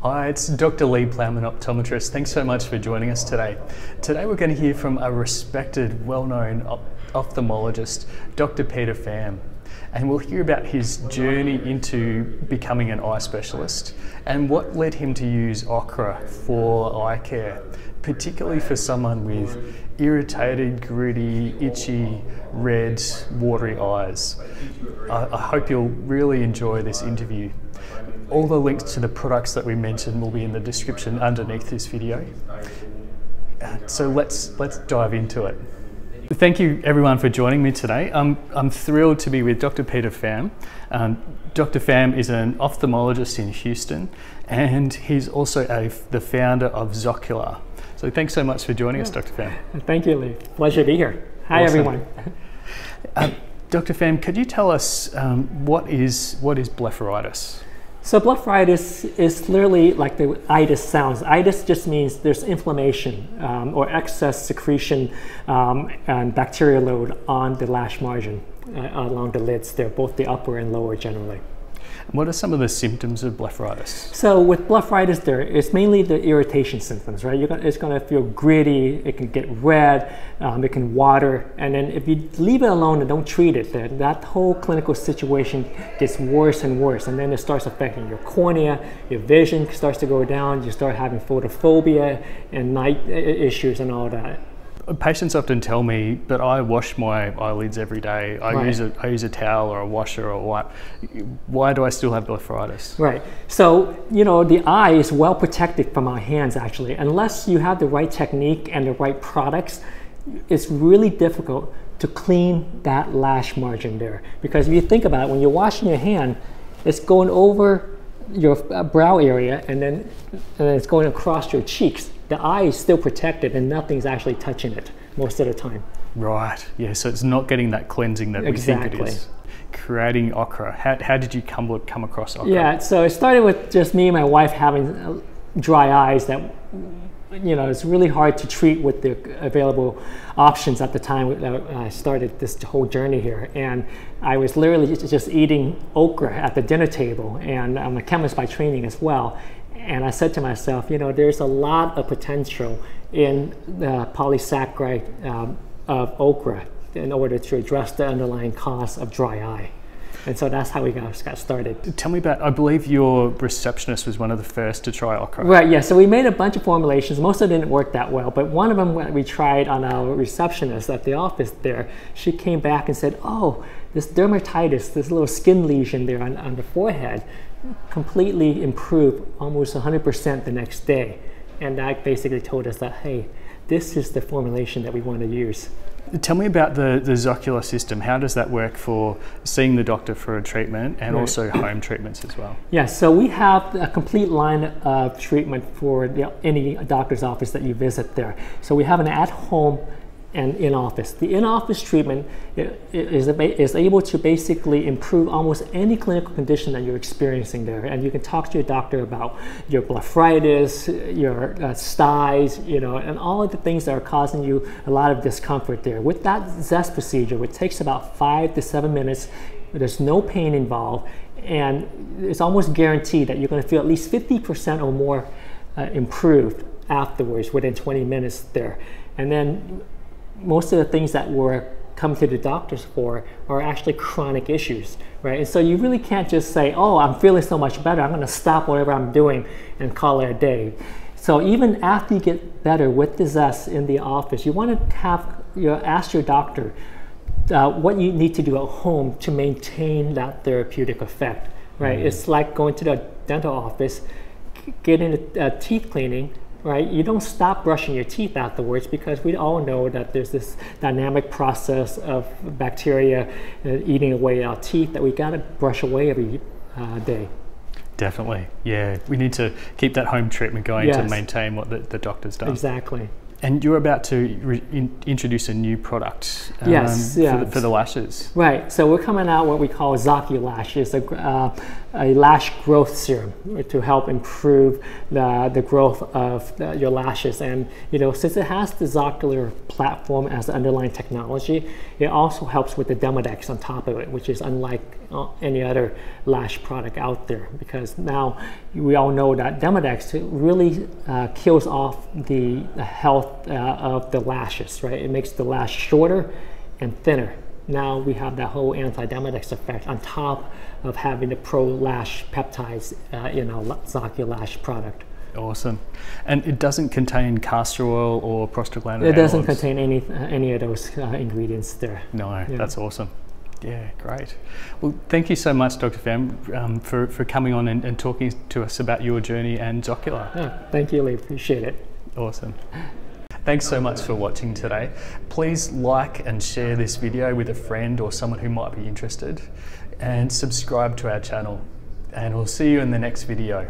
Hi, it's Dr. Lee Plowman, optometrist. Thanks so much for joining us today. Today we're going to hear from a respected, well-known op- ophthalmologist, Dr. Peter Pham. And we'll hear about his journey into becoming an eye specialist and what led him to use okra for eye care, particularly for someone with irritated, gritty, itchy, red, watery eyes. I, I hope you'll really enjoy this interview. All the links to the products that we mentioned will be in the description underneath this video. Uh, so let's let's dive into it. Thank you everyone for joining me today. I'm, I'm thrilled to be with Dr. Peter Pham. Um, Dr. Pham is an ophthalmologist in Houston and he's also a, the founder of Zocular. So thanks so much for joining us, Dr. Pham. Thank you, Lee. Pleasure to be here. Hi, awesome. everyone. uh, Dr. Pham, could you tell us um, what is what is blepharitis? So blepharitis is literally like the itis sounds. Itis just means there's inflammation um, or excess secretion um, and bacterial load on the lash margin uh, along the lids They're both the upper and lower generally. What are some of the symptoms of blepharitis? So with blepharitis, there it's mainly the irritation symptoms, right? Gonna, it's going to feel gritty. It can get red. Um, it can water, and then if you leave it alone and don't treat it, then that whole clinical situation gets worse and worse, and then it starts affecting your cornea. Your vision starts to go down. You start having photophobia and night issues and all that patients often tell me, but I wash my eyelids every day. I right. use a I use a towel or a washer or a wipe. Why do I still have blepharitis? Right. So you know the eye is well protected from our hands actually. Unless you have the right technique and the right products, it's really difficult to clean that lash margin there. Because if you think about it, when you're washing your hand, it's going over your uh, brow area and then, and then it's going across your cheeks the eye is still protected and nothing's actually touching it most of the time. Right. Yeah. So it's not getting that cleansing that exactly. we think it is. Creating okra, How, how did you come come across okra? Yeah. So it started with just me and my wife having uh, dry eyes that you know it's really hard to treat with the available options at the time that I started this whole journey here. And I was literally just eating okra at the dinner table, and I'm a chemist by training as well. And I said to myself, you know, there's a lot of potential in the polysaccharide um, of okra in order to address the underlying cause of dry eye. And so that's how we got, got started. Tell me about, I believe your receptionist was one of the first to try okra. Right, yeah. So we made a bunch of formulations. Most of them didn't work that well, but one of them we tried on our receptionist at the office there, she came back and said, oh, this dermatitis, this little skin lesion there on, on the forehead, completely improved almost 100% the next day. And that basically told us that, hey, this is the formulation that we want to use. Tell me about the, the Zocular system. How does that work for seeing the doctor for a treatment and right. also home treatments as well? Yeah, so we have a complete line of treatment for the, any doctor's office that you visit there. So we have an at home and in-office. The in-office treatment is, is able to basically improve almost any clinical condition that you're experiencing there. And you can talk to your doctor about your blepharitis, your uh, styes, you know, and all of the things that are causing you a lot of discomfort there. With that ZEST procedure, which takes about five to seven minutes, there's no pain involved, and it's almost guaranteed that you're going to feel at least 50% or more uh, improved afterwards within 20 minutes there. And then most of the things that we're come to the doctors for are actually chronic issues, right? And so you really can't just say, oh, I'm feeling so much better, I'm gonna stop whatever I'm doing and call it a day. So even after you get better with the zest in the office, you wanna have, you know, ask your doctor uh, what you need to do at home to maintain that therapeutic effect, right? Mm. It's like going to the dental office, getting a, a teeth cleaning, right? You don't stop brushing your teeth afterwards because we all know that there's this dynamic process of bacteria uh, eating away our teeth that we got to brush away every uh, day. Definitely, yeah. We need to keep that home treatment going yes. to maintain what the, the doctor's done. Exactly. And you're about to in, introduce a new product um, yes, yeah. for, the, for, the, lashes. Right. So we're coming out what we call Zaki lashes, a, uh, a lash growth serum to help improve the, the growth of the, your lashes. And you know, since it has the Zocular platform as the underlying technology, it also helps with the Demodex on top of it, which is unlike uh, any other lash product out there. Because now we all know that Demodex really uh, kills off the health uh, of the lashes, right? It makes the lash shorter and thinner now we have that whole anti-Demodex effect on top of having the pro-lash peptides uh, in our Zoculash product. Awesome. And it doesn't contain castor oil or prostaglandin It doesn't analogs? contain any, uh, any of those uh, ingredients there. No, Yeah. that's awesome. Yeah, great. Well, thank you so much, Dr. Pham, um, for, for coming on and, and talking to us about your journey and Zocular. Yeah, thank you, Lee. Appreciate it. Awesome. Thanks so much for watching today. Please like and share this video with a friend or someone who might be interested and subscribe to our channel. And we'll see you in the next video.